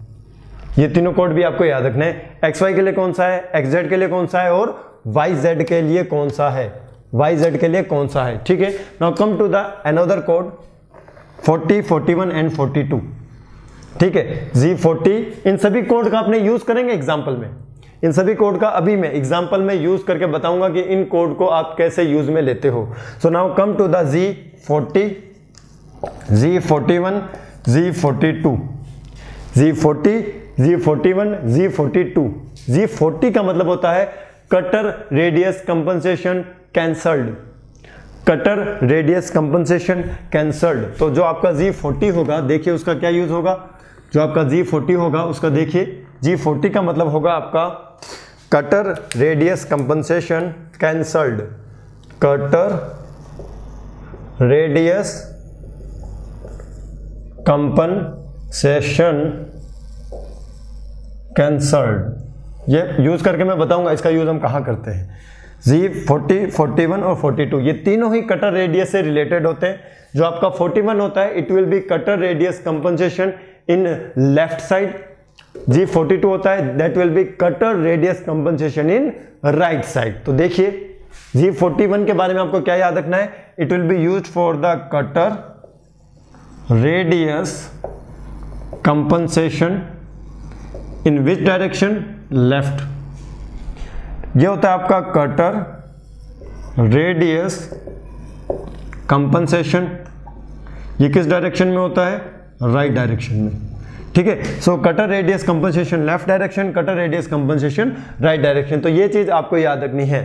ये तीनों कोड भी आपको याद रखने एक्स वाई के लिए कौन सा है? एक्स जेड के लिए कौन सा है? और वाई जेड के लिए कौन सा है? वाई जेड के लिए कौन सा है? ठीक है? Now come to the another code 40 41 and 42 ठीक है? जी 40 इन सभी कोड का आपने यूज़ करेंगे एग्ज़ाम्पल में। इन सभी कोड का अभी मैं एग्ज़ाम्पल में यूज़ करके बताऊँगा कि इन कोड को आप कैसे यूज़ में लेते हो। So now come to the G 40 G forty one G forty two G forty G forty one G forty two G forty का मतलब होता है cutter radius compensation cancelled cutter radius compensation cancelled तो जो आपका जी फोर्टी होगा, देखिए उसका क्या यूज़ होगा? जो आपका जी फोर्टी होगा, उसका देखिए जी फोर्टी का मतलब होगा आपका cutter radius compensation cancelled cutter radius compensation cancelled. ये यूज़ करके मैं बताऊँगा इसका यूज़ हम कहाँ करते हैं। जी फोर्टी फोर्टी वन और फोर्टी टू ये तीनों ही कटर रेडियस से रिलेटेड होते हैं। जो आपका फोर्टी वन होता है it will be cutter radius compensation in left side G forty two होता है that will be cutter radius compensation in right side तो देखिए जी फोर्टी वन के बारे में आपको क्या याद रखना है? It will be use for the cutter radius compensation in which direction? Left. ये होता है आपका कटर रेडियस कंपनसेशन ये किस डायरेक्शन में होता है? राइट right डायरेक्शन में। ठीक है? So cutter radius compensation left direction cutter radius compensation right direction तो ये चीज़ आपको याद रखनी है।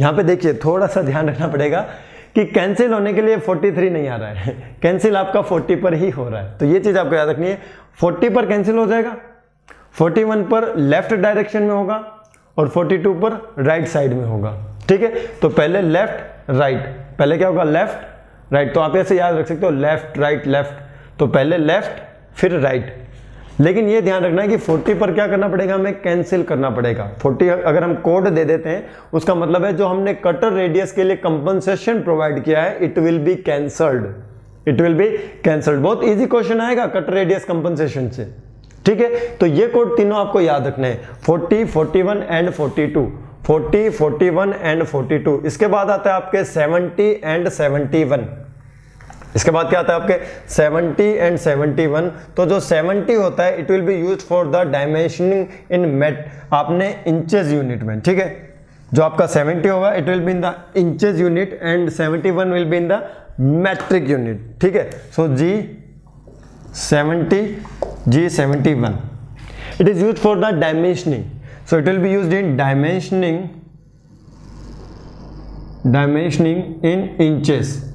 यहाँ पे देखिए, थोड़ा सा ध्यान रखना पड़ेगा। कि कैंसिल होने के लिए 43 नहीं आ रहा है। कैंसिल आपका 40 पर ही हो रहा है। तो ये चीज़ आपको याद रखनी है। 40 पर कैंसिल हो जाएगा 41 पर लेफ़्ट डायरेक्शन में होगा और 42 पर राइट साइड में होगा। ठीक है? तो पहले लेफ़्ट राइट पहले क्या होगा? लेफ़्ट राइट तो आप ऐसे याद रख सकते हो। लेफ़्ट राइट लेफ़्ट तो पहले लेफ़्ट फिर राइट लेकिन ये ध्यान रखना है कि 40 पर क्या करना पड़ेगा? हमें कैंसिल करना पड़ेगा। 40 अगर हम कोड दे देते हैं, उसका मतलब है जो हमने कटर रेडियस के लिए कंपनसेशन प्रोवाइड किया है it will be cancelled it will be cancelled बहुत इजी क्वेश्चन आएगा कटर रेडियस कंपनसेशन से। ठीक है? तो ये कोड तीनों आपको याद रखने हैं। 40 41 एंड 42 40 41 एंड 42 इसके बाद आता है आपके 70 एंड 71 इसके बाद क्या आता है आपके? 70 एंड 71 तो जो 70 होता है it will be use for the dimensioning in met आपने इंचेस यूनिट में, ठीक है? जो आपका 70 होगा it will be in the inches unit and 71 will be in the metric unit ठीक है? So G 70 G 71 it is used for the dimensioning. So, it will be used in dimensioning dimensioning in inches.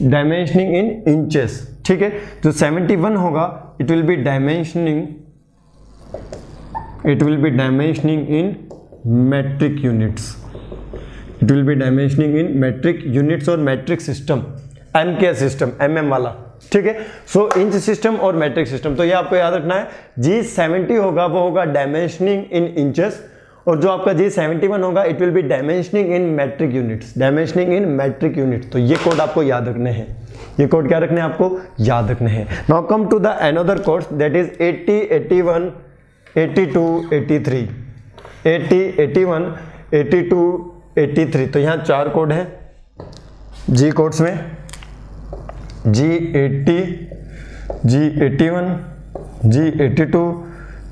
Dimensioning in inches ठीक है? तो जो 71 होगा it will be dimensioning it will be dimensioning in metric units it will be dimensioning in metric units और metric system M K system M M वाला. ठीक है? सो इंच सिस्टम और मैट्रिक सिस्टम तो ये आपको याद रखना है, जी 70 होगा, वो होगा डायमेंशनिंग इन इंचेस और जो आपका जी सेवेंटी वन होगा it will be dimensioning in metric units dimensioning in metric unit तो ये कोड आपको याद रखने हैं। ये कोड क्या रखने हैं आपको? याद रखने हैं। Now come to the another course that is 80 81 82 83 80 81 82 83 तो यहाँ चार कोड हैं। जी कोड्स में। G eighty G eighty one G eighty two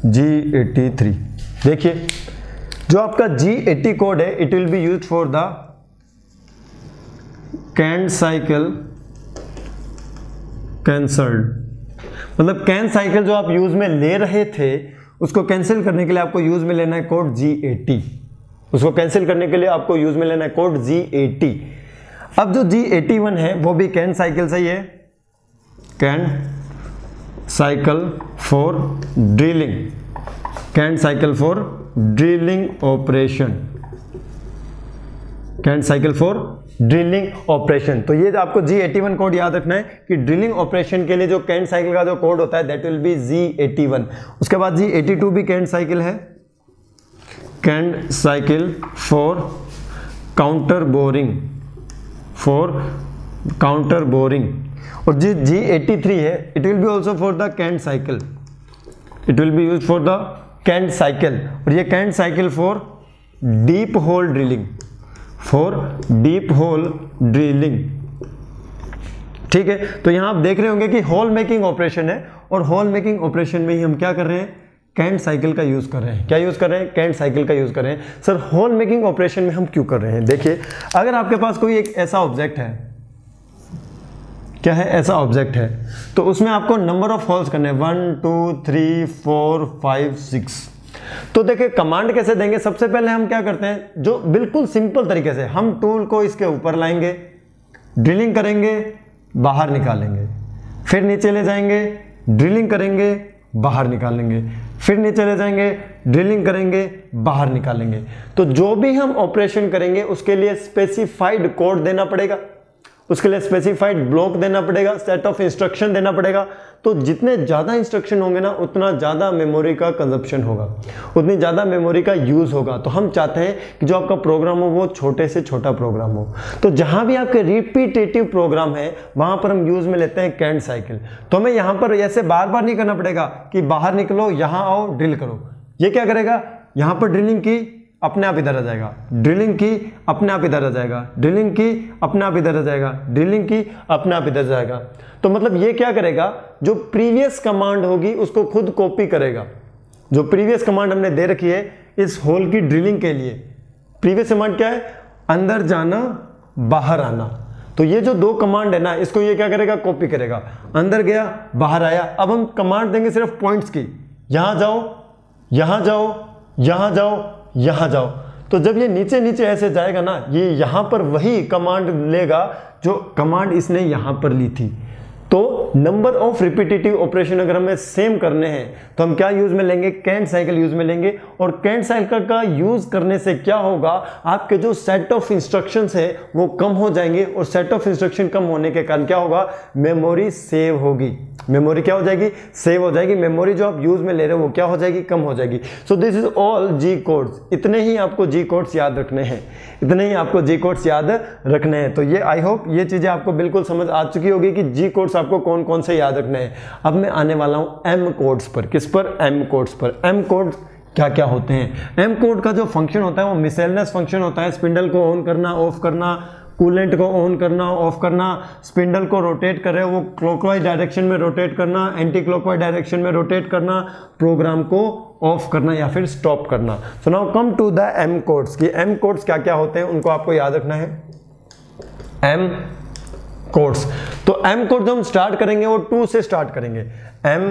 G eighty three देखिए जो आपका जी एट्टी कोड है it will be use for the canned cycle cancelled मतलब कैन साइकिल जो आप यूज़ में ले रहे थे, उसको कैंसिल करने के लिए आपको यूज़ में लेना है कोड जी एटी उसको कैंसिल करने के लिए आपको यूज़ में लेना है कोड जी एटी अब जो जी एटी वन है, वो भी कैन साइकिल सही है can cycle for drilling can cycle for drilling operation can cycle for drilling operation तो ये आपको जी एटी वन कोड याद रखना है कि ड्रिलिंग ऑपरेशन के लिए जो कैंट साइकिल का जो कोड होता है that will be G eighty one उसके बाद जी एटी टू भी कैंट साइकिल है। Canned cycle for counter boring for counter boring और जी जी एटी थ्री है it will be also for the canned cycle it will be use for the canned cycle, और ये canned cycle for deep hole drilling for deep hole drilling ठीक है? तो यहाँ आप देख रहे होंगे कि होल मेकिंग ऑपरेशन है, और होल मेकिंग ऑपरेशन में ही हम क्या कर रहे हैं? कैंट साइकिल का यूज़ कर रहे हैं। क्या यूज़ कर रहे हैं? कैंट साइकिल का यूज़ कर रहे हैं। सर होल मेकिंग ऑपरेशन में हम क्यों कर रहे हैं? देखिए, अगर आपके पास कोई एक ऐसा ऑब्जेक्ट है क्या है? ऐसा ऑब्जेक्ट है। तो उसमें आपको नंबर ऑफ़ होल्स करने one two three four five six तो देखिए कमांड कैसे देंगे? सबसे पहले हम क्या करते हैं? जो बिल्कुल सिंपल तरीके से, हम टूल को इसके ऊपर लाएँगे ड्रिलिंग करेंगे, बाहर निकालेंगे। फिर नीचे ले जाएँगे ड्रिलिंग करेंगे, बाहर निकालेंगे। फिर नीचे ले जाएँगे ड्रिलिंग करेंगे, बाहर निकालेंगे। तो जो भी हम ऑपरेशन करेंगे, उसके लिए स्पेसिफाइड कोड देना पड़ेगा। उसके लिए स्पेसिफाइड ब्लॉक देना पड़ेगा सेट ऑफ़ इंस्ट्रक्शन देना पड़ेगा। तो जितने ज़्यादा इंस्ट्रक्शन होंगे ना, उतना ज़्यादा मेमोरी का कंजप्शन होगा। उतनी ज़्यादा मेमोरी का यूज़ होगा। तो हम चाहते हैं कि जो आपका प्रोग्राम हो, वो छोटे से छोटा प्रोग्राम हो। तो जहाँ भी आपके रिपीटेटिव प्रोग्राम है, वहाँ पर हम यूज़ में लेते हैं कैंड साइकिल तो हमें यहाँ पर ऐसे बार बार नहीं करना पड़ेगा कि बाहर निकलो, यहाँ आओ ड्रिल करो। ये क्या करेगा? यहाँ पर ड्रिलिंग की अपने आप इधर आ जाएगा। ड्रिलिंग की अपने आप इधर आ जाएगा। ड्रिलिंग की अपने आप इधर आ जाएगा। ड्रिलिंग की अपने आप इधर जाएगा। तो मतलब ये क्या करेगा? जो प्रीवियस कमांड होगी, उसको खुद कॉपी करेगा। जो प्रीवियस कमांड हमने दे रखी है, इस होल की ड्रिलिंग के लिए। प्रीवियस कमांड क्या है? अंदर जाना, बाहर आना। तो ये जो दो कमांड है ना, इसको ये क्या करेगा? कॉपी करेगा। अंदर गया, बाहर आया। अब हम कमांड देंगे सिर्फ़ पॉइंट्स की। यहाँ जाओ यहाँ जाओ यहाँ जाओ। यहाँ जाओ। तो जब ये नीचे नीचे ऐसे जाएगा ना, ये यहाँ पर वही कमांड लेगा जो कमांड इसने यहाँ पर ली थी। तो नंबर ऑफ़ रिपीटेटिव ऑपरेशन अगर हमें सेम करने हैं तो हम क्या यूज़ में लेंगे? कैंट साइकिल यूज़ में लेंगे। और कैंट साइकिल का यूज़ करने से क्या होगा? आपके जो सेट ऑफ़ इंस्ट्रक्शंस है, वो कम हो जाएँगे। और सेट ऑफ़ इंस्ट्रक्शन कम होने के कारण क्या होगा? मेमोरी सेव होगी। मेमोरी क्या हो जाएगी? सेव हो जाएगी। मेमोरी जो आप यूज़ में ले रहे हो, वो क्या हो जाएगी? कम हो जाएगी। So this is all G codes इतने ही आपको जी कोड्स याद रखने हैं। इतने ही आपको जी कोड्स याद रखने हैं। तो ये आई होप ये चीज़ें आपको बिल्कुल समझ आ चुकी होगी कि जी कोड्स आपको कौन कौन से याद रखने हैं? अब मैं आने वाला हूँ एम कोड्स पर। किस पर? एम कोड्स पर। एम कोड क्या क्या होते हैं? एम कोड का जो फ़ंक्शन होता है, वो मिसेलनेस फ़ंक्शन होता है। स्पिंडल को ऑन करना ऑफ़ करना कूलेंट को ऑन करना ऑफ़ करना स्पिंडल को रोटेट कर वो क्लॉकवाइज डायरेक्शन में रोटेट करना एंटी क्लॉकवाइज डायरेक्शन में रोटेट करना प्रोग्राम को ऑफ़ करना या फिर स्टॉप करना। So now come to the M codes की। एम कोड्स क्या क्या होते हैं? उनको आपको याद रखना है। M codes. तो एम कोड जो हम स्टार्ट करेंगे, वो टू से स्टार्ट करेंगे। M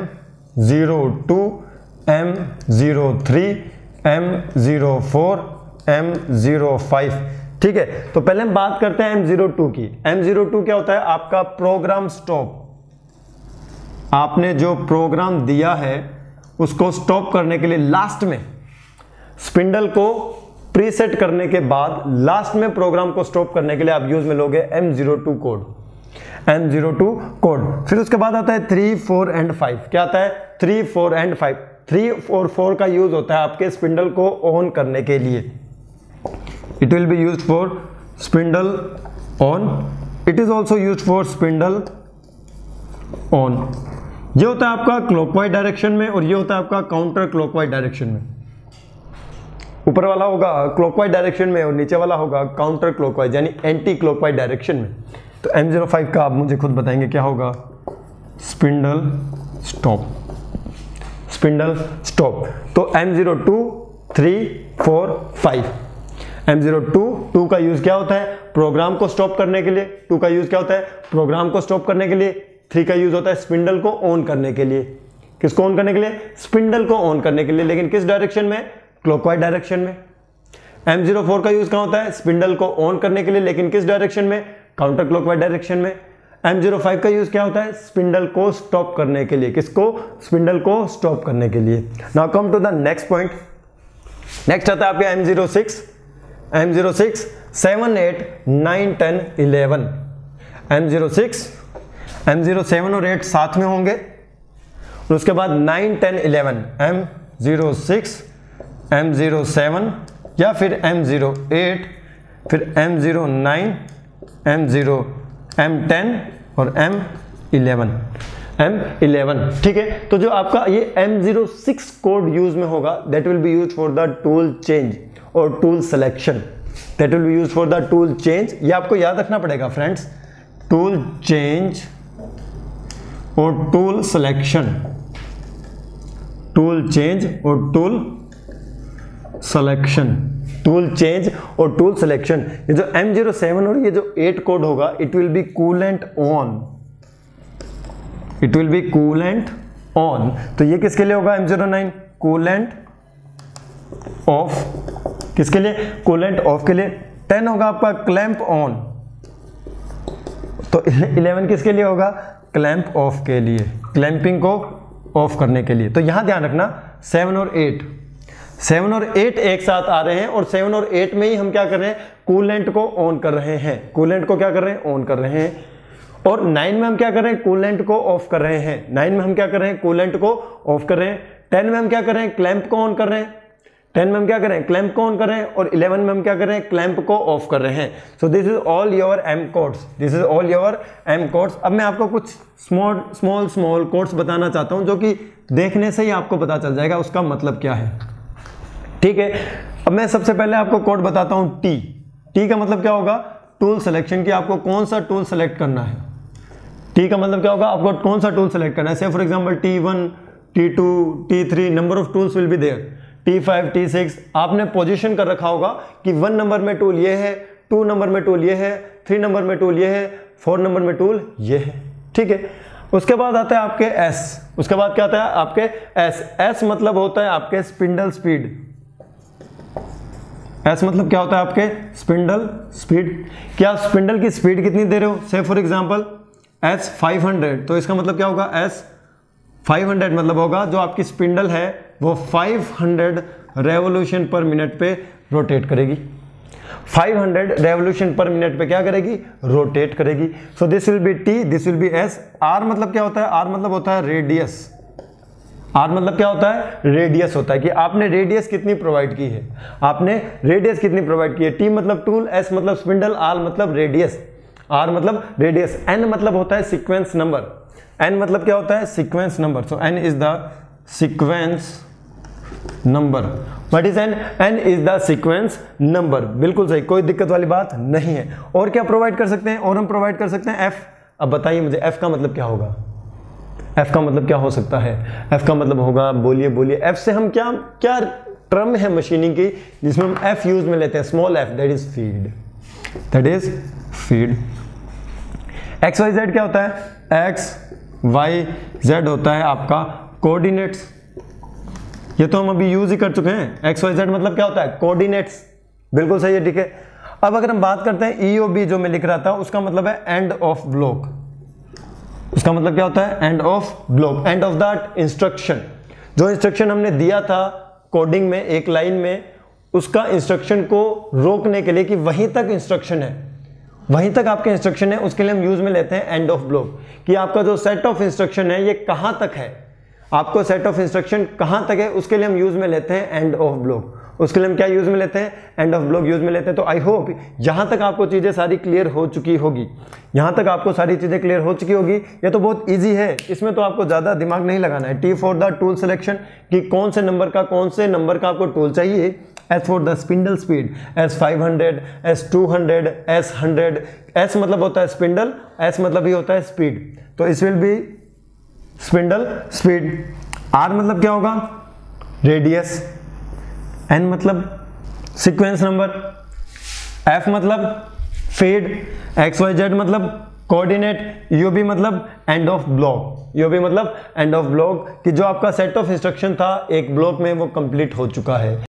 zero two M zero three M zero four M zero five ठीक है? तो पहले हम बात करते हैं एम ज़ीरो टू की। एम ज़ीरो टू क्या होता है? आपका प्रोग्राम स्टॉप आपने जो प्रोग्राम दिया है, उसको स्टॉप करने के लिए लास्ट में स्पिंडल को प्रीसेट करने के बाद लास्ट में प्रोग्राम को स्टॉप करने के लिए आप यूज़ में लोगे M zero two code M zero two code फिर उसके बाद आता है थ्री फोर एंड फाइव क्या आता है? Three four and five three और फोर का यूज़ होता है आपके स्पिंडल को ऑन करने के लिए. It will be used for spindle on. It is also used for spindle on. ये होता है आपका क्लॉकवाइज डायरेक्शन में और ये होता है आपका काउंटर क्लॉकवाइज डायरेक्शन में. ऊपर वाला होगा क्लॉकवाइज डायरेक्शन में और नीचे वाला होगा काउंटर क्लॉकवाइज यानी एंटी क्लॉकवाइज डायरेक्शन में. तो M05 का आप मुझे खुद बताएँगे क्या होगा? स्पिंडल स्टॉप स्पिंडल स्टॉप तो M02 3 4 5 M02 टू का यूज़ क्या होता है? प्रोग्राम को स्टॉप करने के लिए. टू का यूज़ क्या होता है? प्रोग्राम को स्टॉप करने के लिए. थ्री का यूज़ होता है स्पिंडल को ऑन करने के लिए. किसको ऑन करने के लिए? स्पिंडल को ऑन करने के लिए. लेकिन किस डायरेक्शन में? क्लॉकवाइज डायरेक्शन में. M04 का यूज़ कहाँ होता है? स्पिंडल को ऑन करने के लिए. लेकिन किस डायरेक्शन में? काउंटर क्लॉकवाइज डायरेक्शन में। M05 का यूज़ क्या होता है? स्पिंडल को स्टॉप करने के लिए। किसको? स्पिंडल को स्टॉप करने के लिए। Now come to the next point next आता है आपके M06 M zero six seven eight nine ten eleven M zero six M zero seven और एट साथ में होंगे। और उसके बाद nine ten eleven M zero six M zero seven या फिर एम ज़ीरो एट फिर M zero nine M zero M ten और एम इलेवन एम इलेवन ठीक है? तो जो आपका ये M zero six code use में होगा that will be use for the tool change और tool selection that will be use for the tool change ये आपको याद रखना पड़ेगा फ्रेंड्स टूल चेंज और टूल सिलेक्शन टूल चेंज और टूल सिलेक्शन टूल चेंज और टूल सिलेक्शन ये जो M07 और ये जो 8 कोड होगा it will be coolant on it will be coolant on तो ये किसके लिए होगा M09 कूलेंट ऑफ़ किसके लिए? कूलेंट ऑफ़ के लिए. टेन होगा आपका क्लैंप ऑन तो इलेवन किसके लिए होगा? क्लैंप ऑफ़ के लिए. क्लैंपिंग को ऑफ़ करने के लिए. तो यहाँ ध्यान रखना सेवन और एट सेवन और एट एक साथ आ रहे हैं और सेवन और एट में ही हम क्या कर रहे हैं कूलेंट को ऑन कर रहे हैं कूलेंट को क्या कर रहे हैं ऑन कर रहे हैं और नाइन में हम क्या कर रहे हैं कूलेंट को ऑफ़ कर रहे हैं नाइन में हम क्या कर रहे हैं कूलेंट को ऑफ़ कर रहे हैं टेन में हम क्या कर रहे हैं क्लैंप को ऑन कर रहे हैं टेन में हम क्या करें क्लैंप को ऑन कर रहे हैं और इलेवन में हम क्या कर रहे हैं क्लैंप को ऑफ़ कर रहे हैं so this is all your M codes this is all your M codes अब मैं आपको कुछ स्मॉल स्मॉल स्मॉल कोड्स बताना चाहता हूँ जो कि देखने से ही आपको पता चल जाएगा उसका मतलब क्या है ठीक है? अब मैं सबसे पहले आपको कोड बताता हूँ टी टी का मतलब क्या होगा? टूल सिलेक्शन की आपको कौन सा टूल सेलेक्ट करना है। टी का मतलब क्या होगा? आपको कौन सा टूल सेलेक्ट करना है? Say for example T one T two T three number of tools will be there T five T six आपने पोजिशन कर रखा होगा कि वन नंबर में टूल ये है टू नंबर में टूल ये है थ्री नंबर में टूल ये है फोर नंबर में टूल ये है। ठीक है? उसके बाद आता है आपके एस उसके बाद क्या आता है? आपके एस एस मतलब होता है आपके स्पिंडल स्पीड एस मतलब क्या होता है आपके? स्पिंडल स्पीड क्या स्पिंडल की स्पीड कितनी दे रहे हो? से फॉर एग्ज़ाम्पल एस 500 तो इसका मतलब क्या होगा? एस 500 मतलब होगा जो आपकी स्पिंडल है, वो 500 रेवोल्यूशन पर मिनट पे रोटेट करेगी। 500 रेवोल्यूशन पर मिनट पे क्या करेगी? रोटेट करेगी। So this will be T this will be S R मतलब क्या होता है? आर मतलब होता है रेडियस आर मतलब क्या होता है? रेडियस होता है कि आपने रेडियस कितनी प्रोवाइड की है? आपने रेडियस कितनी प्रोवाइड की है? टी मतलब टूल एस मतलब स्पिंडल आर मतलब रेडियस आर मतलब रेडियस एन मतलब होता है सिक्वेंस नंबर एन मतलब क्या होता है? Sequence number so N is the sequence number what is N N is the sequence number बिल्कुल सही. कोई दिक्कत वाली बात नहीं है. और क्या प्रोवाइड कर सकते हैं? और हम प्रोवाइड कर सकते हैं? एफ़ अब बताइए मुझे एफ़ का मतलब क्या होगा? एफ़ का मतलब क्या हो सकता है? एफ़ का मतलब होगा, बोलिए बोलिए। एफ़ से हम क्या क्या टर्म है मशीनिंग की, जिसमें हम एफ़ यूज़ में लेते हैं? Small F that is feed that is feed X Y Z क्या होता है? एक्स वाई जेड होता है आपका कोऑर्डिनेट्स ये तो हम अभी यूज़ ही कर चुके हैं। एक्स वाई जेड मतलब क्या होता है? कोऑर्डिनेट्स बिल्कुल सही है, ठीक है। अब अगर हम बात करते हैं ई बी जो मैं लिख रहा था, उसका मतलब है एंड ऑफ़ ब्लॉक उसका मतलब क्या होता है? End of block end of that instruction जो इंस्ट्रक्शन हमने दिया था कोडिंग में, एक लाइन में, उसका इंस्ट्रक्शन को रोकने के लिए कि वहीं तक इंस्ट्रक्शन है। वहीं तक आपके इंस्ट्रक्शन है, उसके लिए हम यूज़ में लेते हैं एंड ऑफ़ ब्लॉक कि आपका जो सेट ऑफ़ इंस्ट्रक्शन है, ये कहाँ तक है? आपको सेट ऑफ़ इंस्ट्रक्शन कहाँ तक है, उसके लिए हम यूज़ में लेते हैं एंड ऑफ़ ब्लॉक उसके लिए हम क्या यूज़ में लेते हैं? एंड ऑफ़ ब्लॉक यूज़ में लेते हैं। तो आई होप यहाँ तक आपको चीज़ें सारी क्लियर हो चुकी होगी। यहाँ तक आपको सारी चीज़ें क्लियर हो चुकी होगी। ये तो बहुत ईजी है। इसमें तो आपको ज़्यादा दिमाग नहीं लगाना है। T for the tool selection कि कौन से नंबर का, कौन से नंबर का आपको टूल चाहिए? S for the spindle speed S 500 S 200 S 100 S मतलब होता है स्पिंडल एस मतलब ही होता है स्पीड तो इस will be spindle speed R मतलब क्या होगा? रेडियस एन मतलब सीक्वेंस नंबर एफ़ मतलब फ़ीड एक्स वाई जेड मतलब कोऑर्डिनेट यू भी मतलब एंड ऑफ़ ब्लॉक यू भी मतलब एंड ऑफ़ ब्लॉक कि जो आपका सेट ऑफ़ इंस्ट्रक्शन था, एक ब्लॉक में वो कंप्लीट हो चुका है।